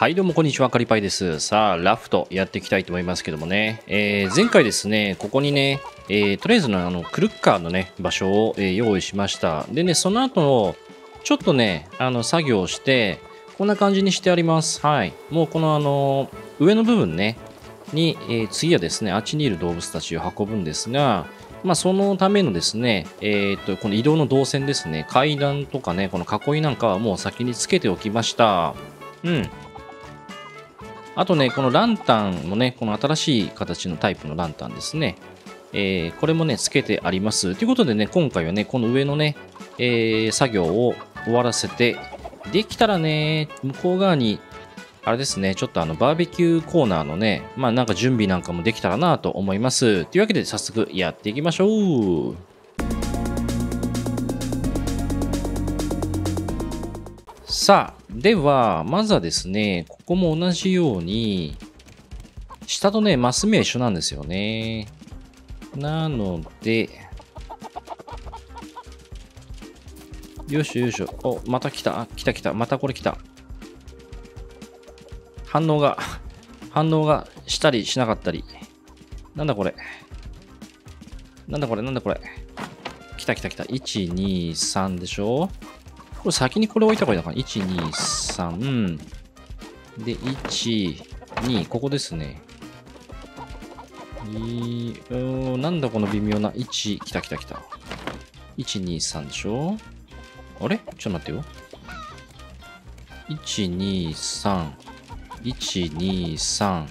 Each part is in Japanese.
はいどうもこんにちは、カリパイです。さあ、ラフトやっていきたいと思いますけどもね、えー前回ですね、ここにね、えーとりあえずのあのクルッカーのね、場所を、えー用意しました。でね、その後、ちょっとね、あの作業して、こんな感じにしてあります。はい。もうこのあの、上の部分ね、に、えー次はですね、あっちにいる動物たちを運ぶんですが、まあ、そのためのですね、えーと、この移動の動線ですね、階段とかね、この囲いなんかはもう先につけておきました。うん。あとね、このランタンもね、この新しい形のタイプのランタンですね。えーこれもね、つけてあります。ということでね、今回はね、この上のね、えー作業を終わらせて、できたらね、向こう側に、あれですね、ちょっとあの、バーベキューコーナーのね、まあなんか準備なんかもできたらなと思います。というわけで、早速やっていきましょう。さあ、では、まずはですね、ここも同じように、下とね、マス目は一緒なんですよね。なので、よいしょよいしょ。お、また来た。あ来た来た。またこれ来た。反応が、反応がしたりしなかったり。なんだこれ。なんだこれ、なんだこれ。来た来た来た。1、2、3でしょこれ先にこれ置いた方がいいのかな ?1、2、3。で、1、2、ここですね。いいうんなんだこの微妙な？1、来た来た来た。1、2、3でしょ？あれ？ちょっと待ってよ。1、2、3。1、2、3。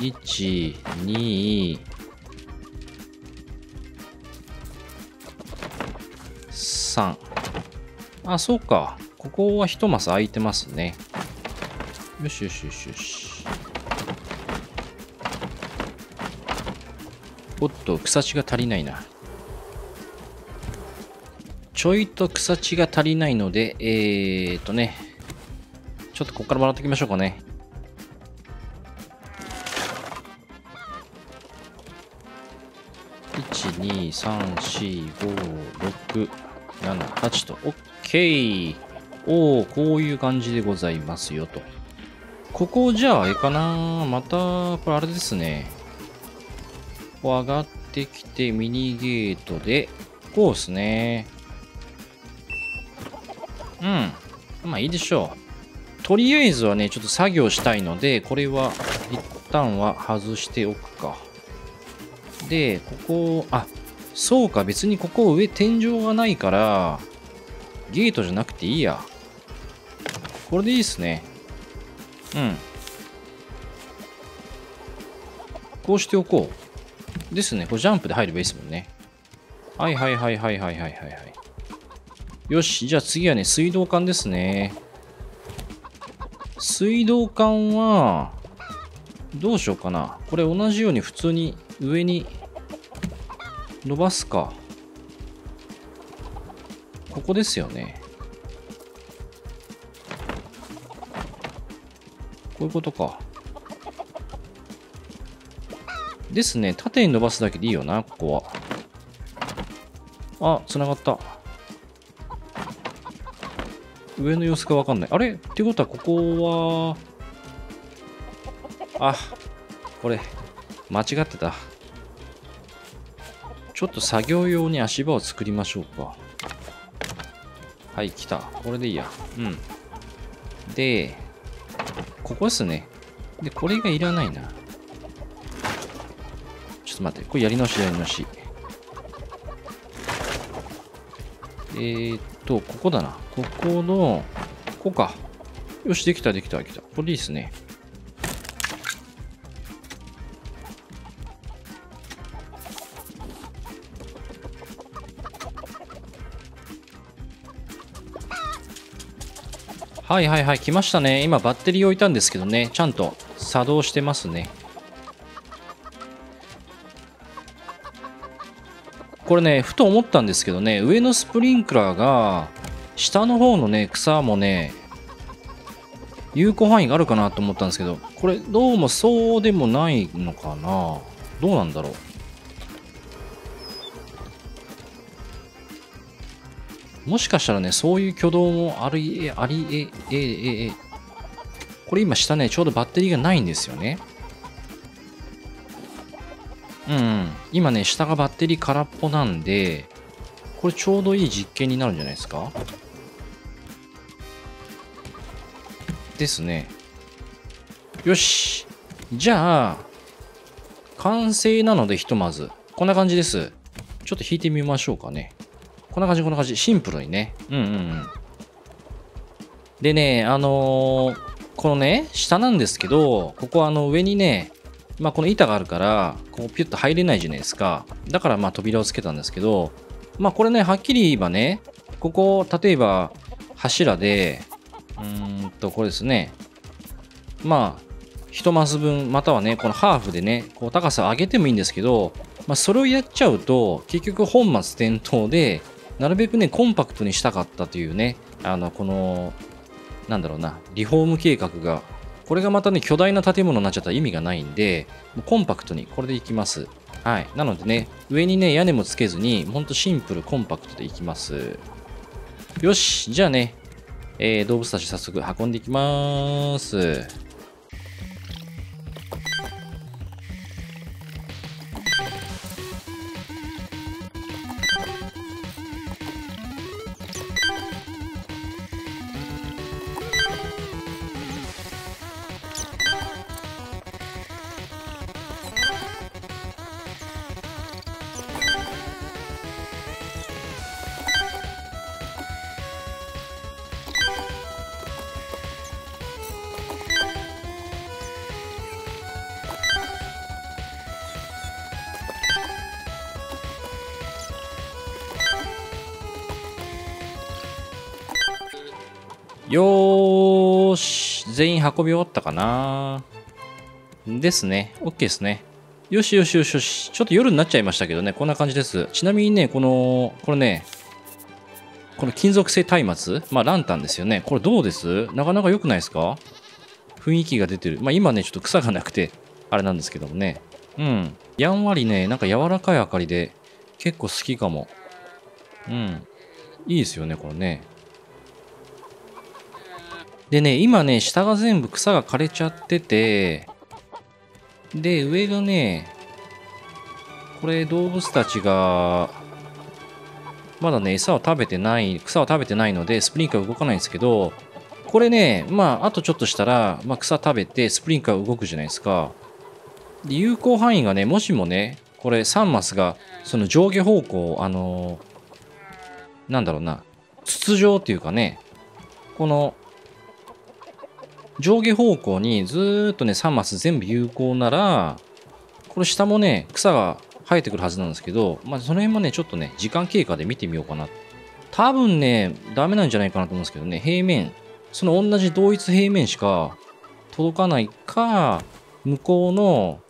1、2、3。あ、そうか。ここは一マス空いてますね。よしよしよしよし。おっと、草地が足りないな。ちょいと草地が足りないので、えーとね、ちょっとここからもらっておきましょうかね。1、2、3、4、5、6、7、8と、OK! おお、こういう感じでございますよと。ここじゃあ、あれかなまた、これあれですね。こう上がってきて、ミニゲートで、こうですね。うん。まあいいでしょう。とりあえずはね、ちょっと作業したいので、これは一旦は外しておくか。で、ここ、あ、そうか、別にここ上天井がないから、ゲートじゃなくていいや。これでいいっすね。うん。こうしておこう。ですね。これジャンプで入ればいいですもんね。はいはいはいはいはいはいはい。よし。じゃあ次はね、水道管ですね。水道管は、どうしようかな。これ同じように普通に上に伸ばすか。こですよね。こういうことか。ですね。縦に伸ばすだけでいいよな、ここは。あ、繋がった。上の様子がわかんない。あれ？ってことは、ここは、あ、これ、間違ってた。ちょっと作業用に足場を作りましょうか。はい、来た。これでいいや。うん。で、ここですね。で、これがいらないな。ちょっと待って。これやり直しやり直し。えー、っと、ここだな。ここの、ここか。よし、できた、できた、できた。これでいいっすね。はいはいはい、来ましたね。今バッテリー置いたんですけどね、ちゃんと作動してますね。これね、ふと思ったんですけどね、上のスプリンクラーが、下の方のね、草もね、有効範囲があるかなと思ったんですけど、これどうもそうでもないのかなどうなんだろうもしかしたらね、そういう挙動もありえ、ありえ、え、え、え、これ今下ね、ちょうどバッテリーがないんですよね。うん、うん、今ね、下がバッテリー空っぽなんで、これちょうどいい実験になるんじゃないですか？ですね。よし。じゃあ、完成なのでひとまず、こんな感じです。ちょっと弾いてみましょうかね。こんな感じ、こんな感じ。シンプルにね。うんうんうん。でね、あのー、このね、下なんですけど、ここあの上にね、まあこの板があるから、こうピュッと入れないじゃないですか。だからまあ扉をつけたんですけど、まあこれね、はっきり言えばね、ここ、例えば柱で、うーんと、これですね。まあ、1マス分、またはね、このハーフでね、こう高さを上げてもいいんですけど、まあ、それをやっちゃうと、結局本末転倒で、なるべくね、コンパクトにしたかったというね、あの、この、なんだろうな、リフォーム計画が、これがまたね、巨大な建物になっちゃったら意味がないんで、もうコンパクトにこれでいきます。はい。なのでね、上にね、屋根もつけずに、ほんとシンプル、コンパクトでいきます。よし、じゃあね、えー、動物たち早速運んでいきます。全員運び終わったかなですね。OK ですね。よしよしよしよし。ちょっと夜になっちゃいましたけどね。こんな感じです。ちなみにね、この、これね、この金属製松？明まあ、ランタンですよね。これどうです？なかなか良くないですか？雰囲気が出てる。まあ、今ね、ちょっと草がなくて、あれなんですけどもね。うん。やんわりね、なんか柔らかい明かりで、結構好きかも。うん。いいですよね、これね。でね、今ね、下が全部草が枯れちゃってて、で、上がね、これ動物たちが、まだね、餌を食べてない、草を食べてないので、スプリンクラー動かないんですけど、これね、まあ、あとちょっとしたら、まあ、草食べて、スプリンクラー動くじゃないですか。で、有効範囲がね、もしもね、これ3マスが、その上下方向、あのー、なんだろうな、筒状っていうかね、この上下方向にずっとね、3マス全部有効なら、これ下もね、草が生えてくるはずなんですけど、まあ、その辺もね、ちょっとね、時間経過で見てみようかな。多分ね、ダメなんじゃないかなと思うんですけどね、平面、その同じ同一平面しか届かないか、向こうの、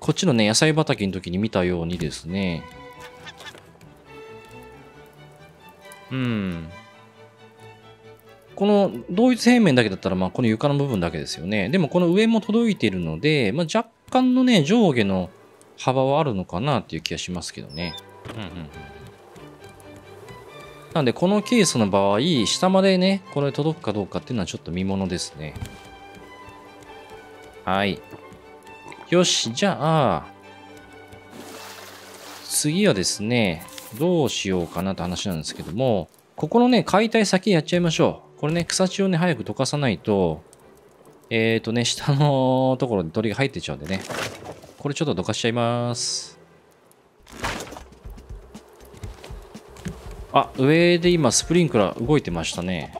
こっちのね、野菜畑の時に見たようにですね、うん。この同一平面だけだったら、まあ、この床の部分だけですよね。でも、この上も届いているので、まあ、若干のね、上下の幅はあるのかなっていう気がしますけどね。うんうんうん。なんで、このケースの場合、下までね、これ届くかどうかっていうのはちょっと見ものですね。はい。よし、じゃあ、次はですね、どうしようかなって話なんですけども、ここのね、解体先やっちゃいましょう。これね、草地をね、早く溶かさないと、えっ、ー、とね、下のところに鳥が入ってちゃうんでね。これちょっとどかしちゃいます。あ、上で今スプリンクラー動いてましたね。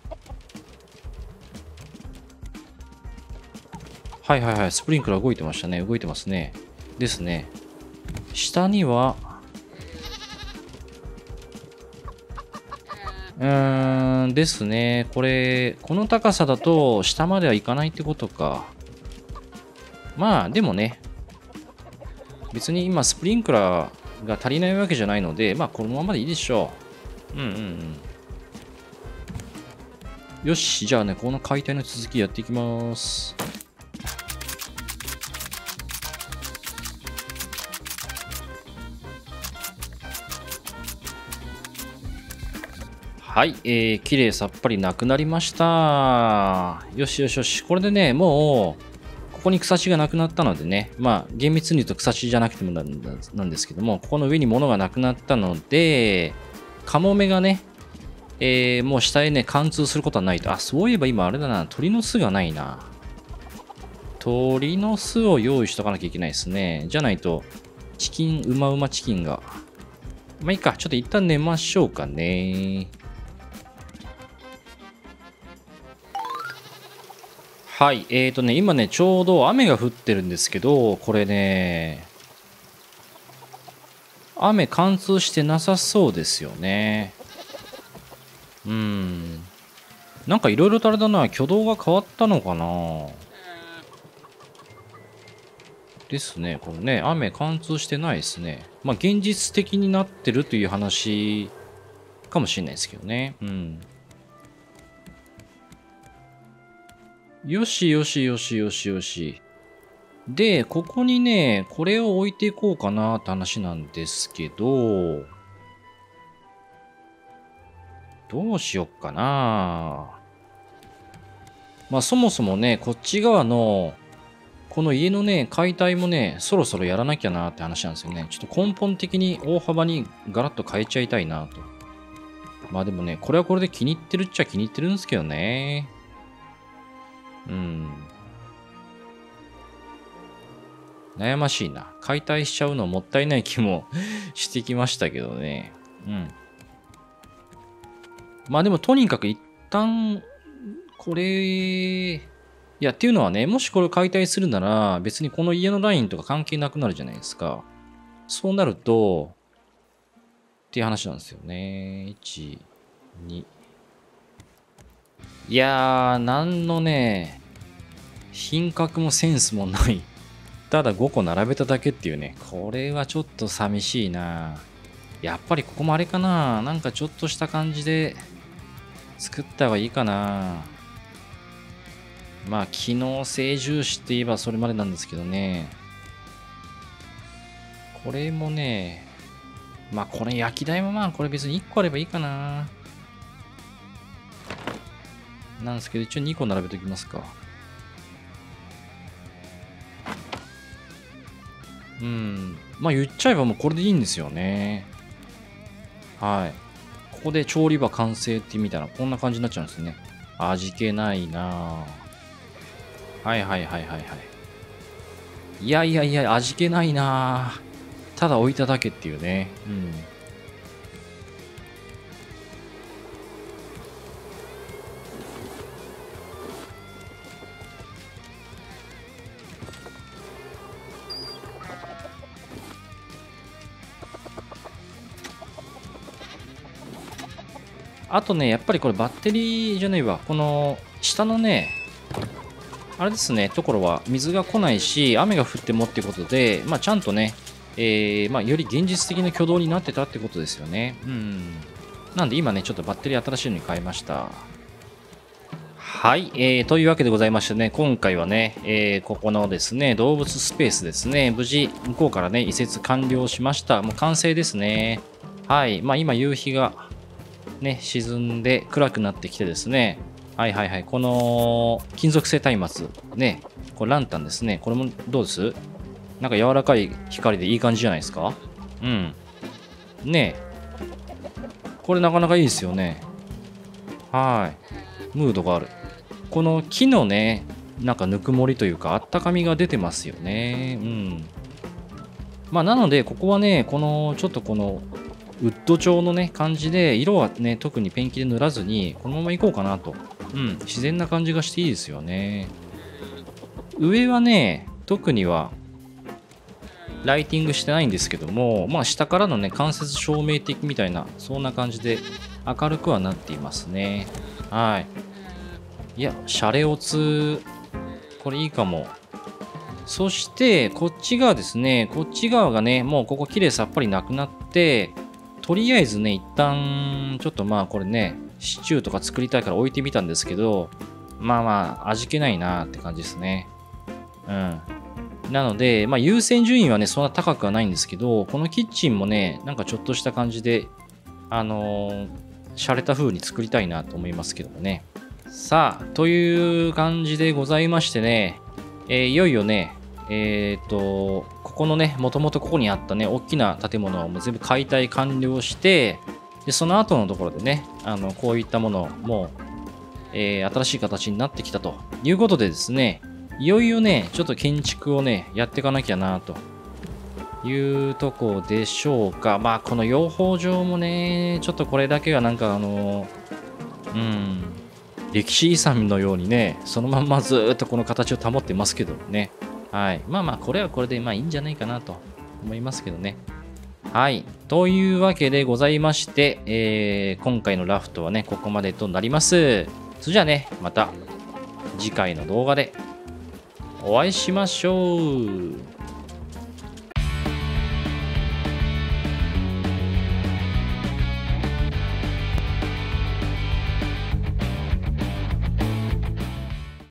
はいはいはい、スプリンクラー動いてましたね。動いてますね。ですね。下には、うーんですね。これ、この高さだと下まではいかないってことか。まあ、でもね、別に今スプリンクラーが足りないわけじゃないので、まあこのままでいいでしょう。うんうんうん。よし、じゃあね、この解体の続きやっていきます。はい、えー、綺麗さっぱりなくなりました。よしよしよし。これでね、もう、ここに草地がなくなったのでね、まあ、厳密に言うと草地じゃなくてもなんですけども、ここの上に物がなくなったので、カモメがね、えー、もう下へね、貫通することはないと。あ、そういえば今あれだな、鳥の巣がないな。鳥の巣を用意しとかなきゃいけないですね。じゃないと、チキン、うまうまチキンが。まあいいか、ちょっと一旦寝ましょうかね。はい、えーとね、今ね、ちょうど雨が降ってるんですけど、これね、雨貫通してなさそうですよね。うん。なんかいろいろとあれだな、挙動が変わったのかなですね、これね、雨貫通してないですね。まあ現実的になってるという話かもしれないですけどね。うん。よしよしよしよしよし。で、ここにね、これを置いていこうかなって話なんですけど、どうしよっかなまあそもそもね、こっち側の、この家のね、解体もね、そろそろやらなきゃなって話なんですよね。ちょっと根本的に大幅にガラッと変えちゃいたいなと。まあでもね、これはこれで気に入ってるっちゃ気に入ってるんですけどね。悩ましいな。解体しちゃうのもったいない気も してきましたけどね。うん。まあでもとにかく一旦、これ、いやっていうのはね、もしこれを解体するなら別にこの家のラインとか関係なくなるじゃないですか。そうなると、っていう話なんですよね。1、2、いやー、なんのね、品格もセンスもない。ただ5個並べただけっていうね。これはちょっと寂しいな。やっぱりここもあれかな。なんかちょっとした感じで作った方がいいかな。まあ、機能性重視って言えばそれまでなんですけどね。これもね、まあこれ焼き台もまあこれ別に1個あればいいかな。なんですけど、一応2個並べておきますか。うん。まあ言っちゃえばもうこれでいいんですよね。はい。ここで調理場完成ってみたらこんな感じになっちゃうんですね。味気ないなはいはいはいはいはい。いやいやいや、味気ないなただ置いただけっていうね。うん。あとね、やっぱりこれバッテリーじゃないわ。この下のね、あれですね、ところは水が来ないし、雨が降ってもってことで、まあ、ちゃんとね、えー、まあ、より現実的な挙動になってたってことですよね。うん。なんで今ね、ちょっとバッテリー新しいのに変えました。はい、えー、というわけでございましてね、今回はね、えー、ここのですね、動物スペースですね、無事、向こうからね、移設完了しました。もう完成ですね。はい、まあ今、夕日がね、沈んで暗くなってきてですね、はいはいはい、この金属製松明、ね、これランタンですね、これもどうです？なんか柔らかい光でいい感じじゃないですか？うん。ねこれなかなかいいですよね。はい。ムードがある。この木のね、なんかぬくもりというか、あったかみが出てますよね。うん。まあ、なので、ここはね、この、ちょっとこの、ウッド調のね、感じで、色はね、特にペンキで塗らずに、このままいこうかなと。うん、自然な感じがしていいですよね。上はね、特には、ライティングしてないんですけども、まあ下からのね、間接照明的みたいな、そんな感じで明るくはなっていますね。はい。いや、シャレオツ、これいいかも。そして、こっち側ですね、こっち側がね、もうここ綺麗さっぱりなくなって、とりあえずね、一旦、ちょっとまあこれね、シチューとか作りたいから置いてみたんですけど、まあまあ、味気ないなって感じですね。うん。なので、まあ優先順位はね、そんな高くはないんですけど、このキッチンもね、なんかちょっとした感じで、あのー、洒落た風に作りたいなと思いますけどもね。さあ、という感じでございましてね、えー、いよいよね、えっ、ー、と、ここのね、もともとここにあったね、大きな建物をもう全部解体完了して、で、その後のところでね、あの、こういったものも、えー、新しい形になってきたということでですね、いよいよね、ちょっと建築をね、やっていかなきゃなというとこでしょうか。まあ、この養蜂場もね、ちょっとこれだけはなんかあの、うん、歴史遺産のようにね、そのまんまずっとこの形を保ってますけどね。はい。まあまあ、これはこれでまあいいんじゃないかなと思いますけどね。はい。というわけでございまして、えー、今回のラフトはね、ここまでとなります。それじゃあね、また次回の動画でお会いしましょう。